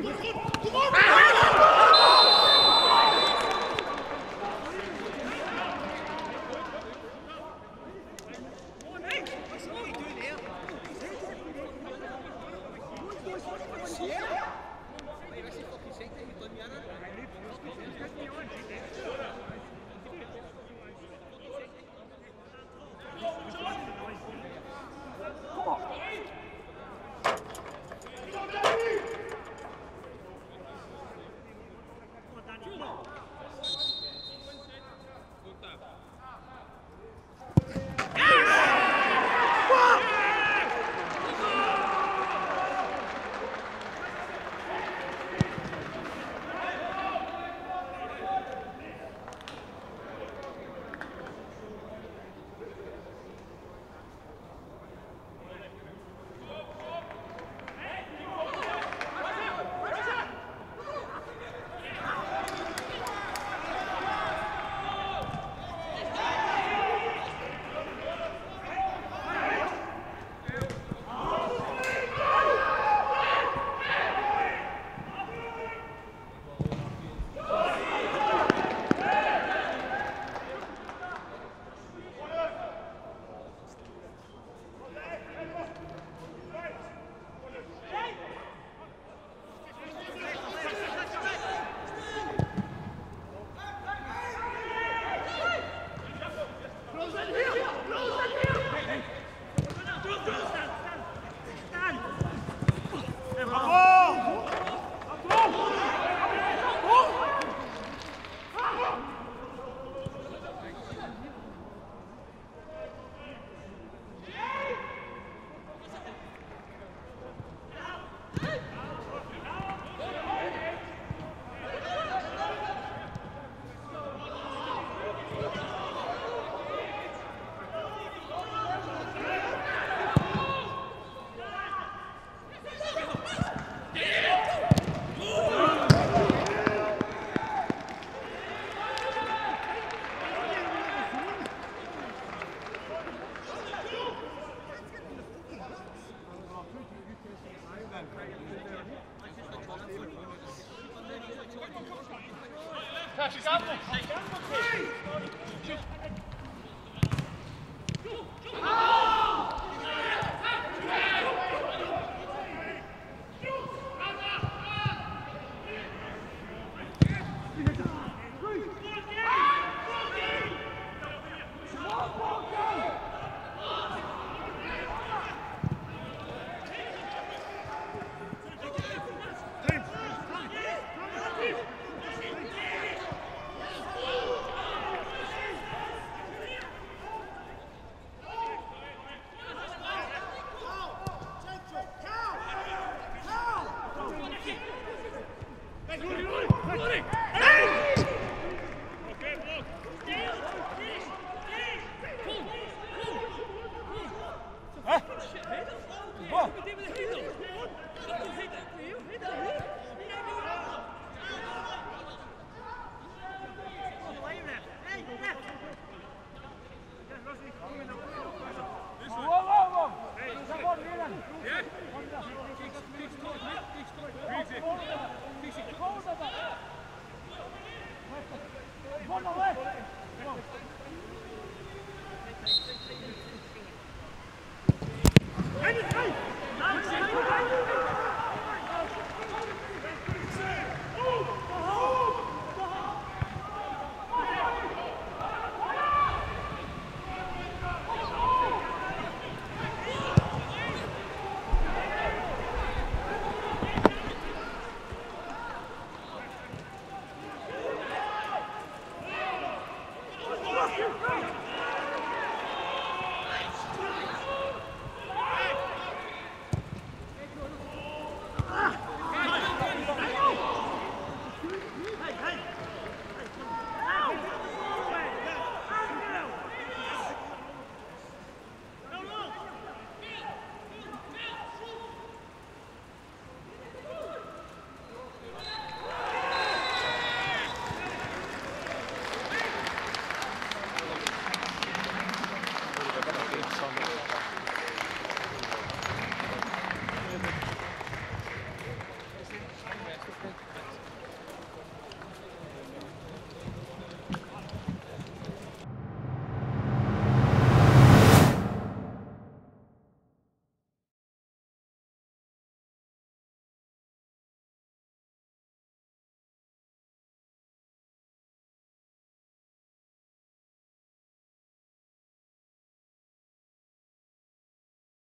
Look at Chris.